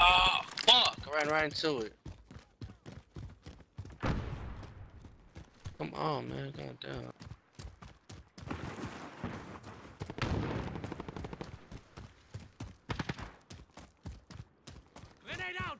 Oh, fuck! I ran right into it. Come on, man. God damn. Grenade out!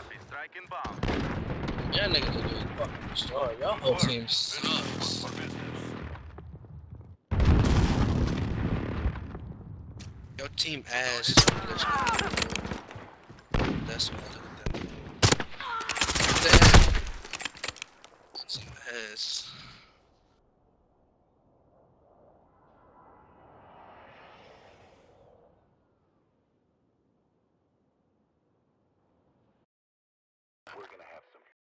Good copy. Strike inbound. Y'all niggas are getting fucking destroyed. Y'all whole team sucks. Your team ass. That's what I look at that. Damn. Team ass.